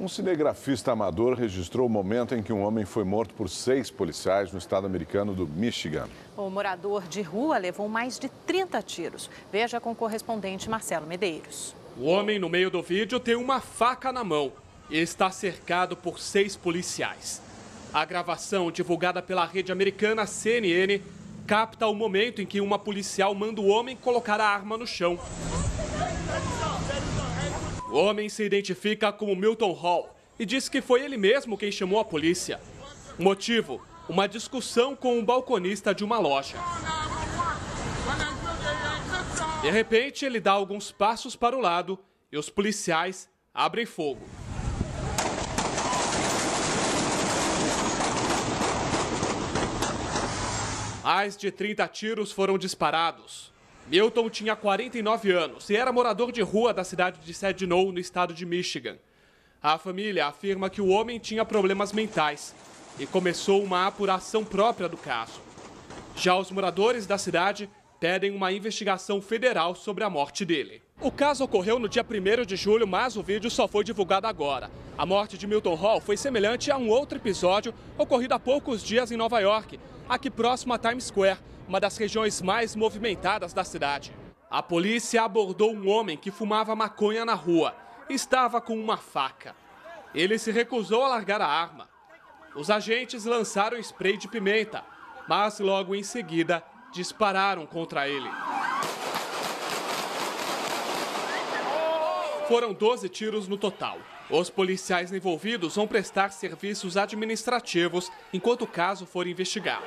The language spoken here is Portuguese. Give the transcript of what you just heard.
Um cinegrafista amador registrou o momento em que um homem foi morto por seis policiais no estado americano do Michigan. O morador de rua levou mais de 30 tiros. Veja com o correspondente Marcelo Medeiros. O homem no meio do vídeo tem uma faca na mão e está cercado por seis policiais. A gravação, divulgada pela rede americana CNN, capta o momento em que uma policial manda o homem colocar a arma no chão. Homem se identifica como Milton Hall e diz que foi ele mesmo quem chamou a polícia. Motivo: uma discussão com um balconista de uma loja. De repente, ele dá alguns passos para o lado e os policiais abrem fogo. Mais de 30 tiros foram disparados. Milton tinha 49 anos e era morador de rua da cidade de Sednow, no estado de Michigan. A família afirma que o homem tinha problemas mentais e começou uma apuração própria do caso. Já os moradores da cidade pedem uma investigação federal sobre a morte dele. O caso ocorreu no dia 1 de julho, mas o vídeo só foi divulgado agora. A morte de Milton Hall foi semelhante a um outro episódio ocorrido há poucos dias em Nova York, aqui próximo a Times Square uma das regiões mais movimentadas da cidade. A polícia abordou um homem que fumava maconha na rua. Estava com uma faca. Ele se recusou a largar a arma. Os agentes lançaram spray de pimenta, mas logo em seguida dispararam contra ele. Foram 12 tiros no total. Os policiais envolvidos vão prestar serviços administrativos enquanto o caso for investigado.